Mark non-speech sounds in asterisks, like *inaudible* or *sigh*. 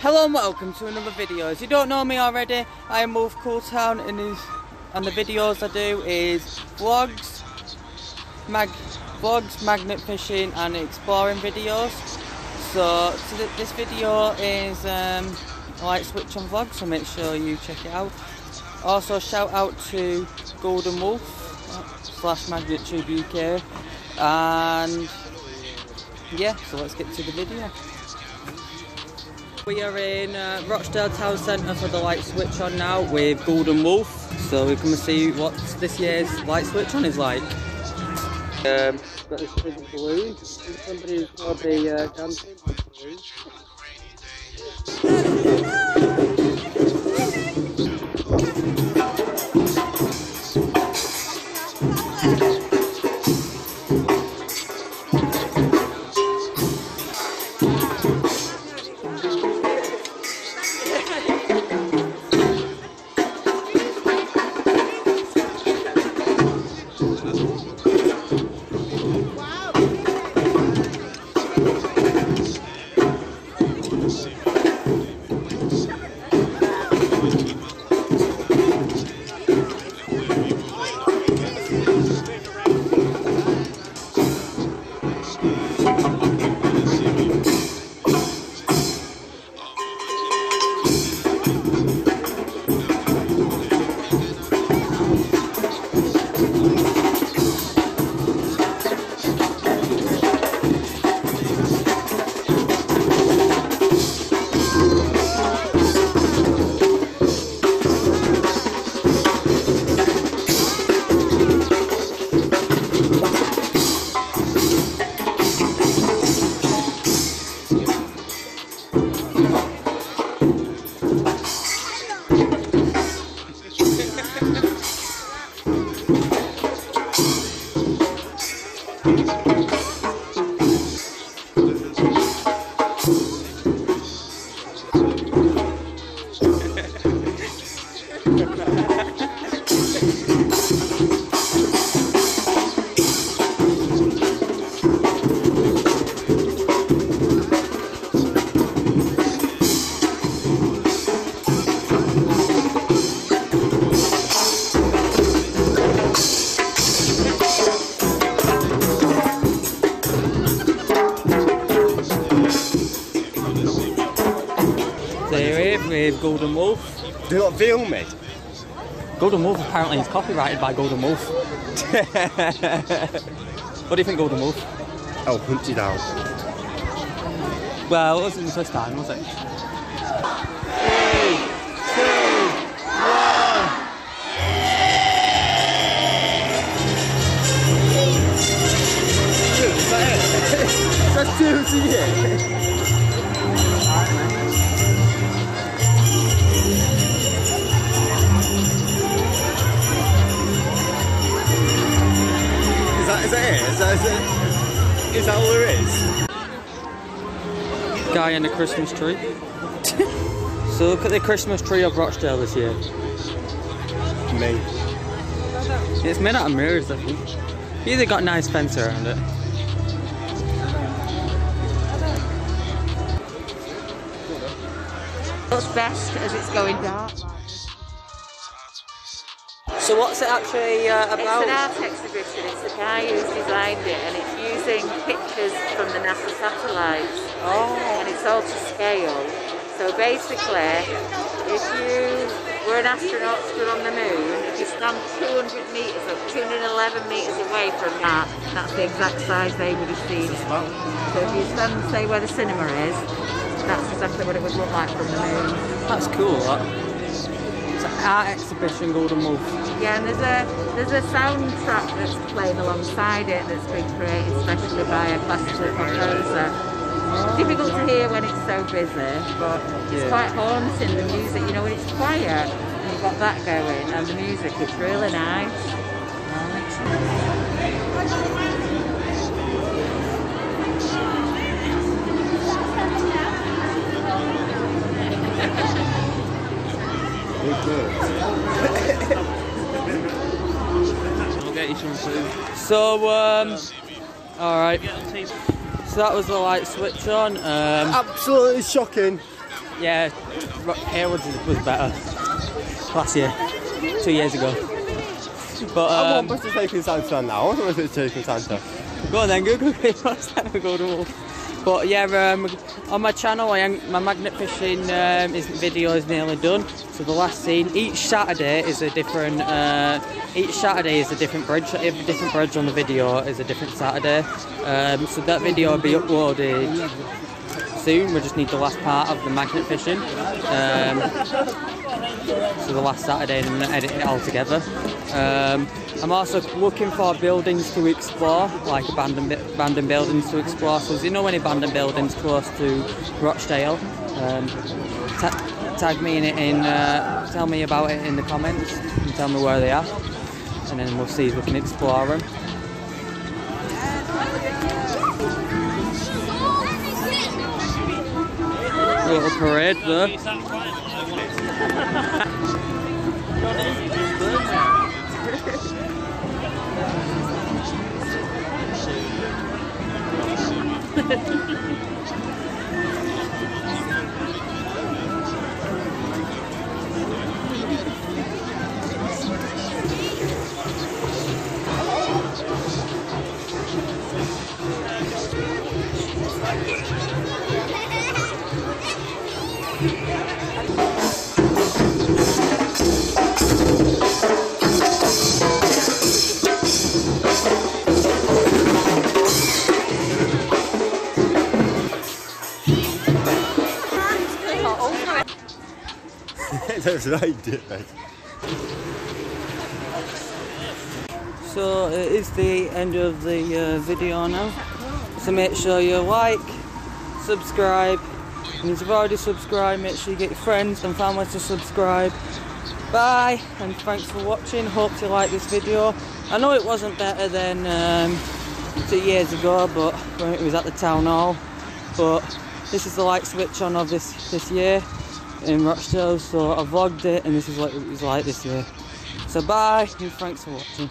Hello and welcome to another video. If you don't know me already, I am Wolf Cooltown and, is, and the videos I do is vlogs, mag, vlogs, magnet fishing and exploring videos. So, so th this video is um, switch on vlog, so make sure you check it out. Also shout out to Golden Wolf slash Magnet Tube UK and yeah, so let's get to the video. We are in uh, Rochdale Town Centre for the light switch on now with Golden Wolf. So we can see what this year's light switch on is like. Um, uh, dancing Golden Wolf. Do not film me. Golden Wolf apparently is copyrighted by Golden Wolf. *laughs* what do you think, Golden Wolf? Oh, Hunt you down. Well, it wasn't the first time, was it? Guy in the Christmas tree. so look at the Christmas tree of Rochdale this year. Me. It's made out of mirrors, I think. Either got a nice fence around it. Looks best as it's going dark. So what's it actually uh, It's an art exhibition. It's the guy who's designed it, and it's using pictures from the NASA satellites, Oh, and it's all to scale. So basically, if you were an astronaut stood on the moon, if you stand 200 meters or 211 meters away from that, that's the exact size they would have seen it. So if you stand, say, where the cinema is, that's exactly what it would look like from the moon. that's cool. That. It's an art exhibition, Golden Wolf. Yeah, and there's a there's a soundtrack that's playing alongside it that's been created especially by a classical composer. Difficult to hear when it's so busy, but it's Yeah. quite haunting the music. You know, when it's quiet and you've got that going and the music, it's really nice. I'll get you some food. So, um, alright. So that was the light switch on. Um, Absolutely shocking. Yeah, Ro- was- was better last year, two years ago. But I um, want British Taking Santa now. I *laughs* want British Taking Santa. Go on then, Google Christmas time ago to Wolf. But yeah, um, on my channel, I my magnet fishing um, is, video is nearly done. So the last scene, each Saturday is a different. Uh, each Saturday is a different bridge. Every different bridge on the video is a different Saturday. Um, so that video will be uploaded soon. We just need the last part of the magnet fishing. Um, so the last Saturday and edit it all together. Um, I'm also looking for buildings to explore, like abandoned, abandoned buildings to explore. So, you know any abandoned buildings close to Rochdale? Um, ta- tag me in it in, uh, tell me about it in the comments and tell me where they are, and then we'll see if we can explore them. Little parade *laughs* there. *laughs* That's right. So it is the end of the uh, video now. So make sure you like, subscribe, and if you've already subscribed, make sure you get your friends and family to subscribe. Bye, and thanks for watching. Hope you like this video. I know it wasn't better than um, two years ago, but when it was at the town hall. But this is the light switch on of this this year in Rochdale, so I vlogged it, and this is what it was like this year. So bye, and thanks for watching.